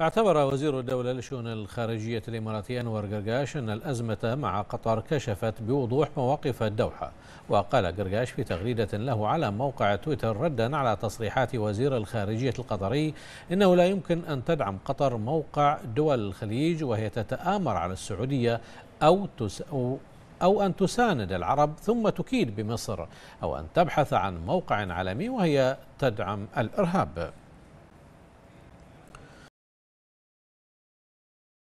اعتبر وزير الدولة لشؤون الخارجية الإماراتي أنور قرقاش أن الأزمة مع قطر كشفت بوضوح مواقف الدوحة وقال قرقاش في تغريدة له على موقع تويتر ردا على تصريحات وزير الخارجية القطري إنه لا يمكن أن تدعم قطر موقع دول الخليج وهي تتآمر على السعودية أو تس أو أن تساند العرب ثم تكيد بمصر أو أن تبحث عن موقع عالمي وهي تدعم الإرهاب.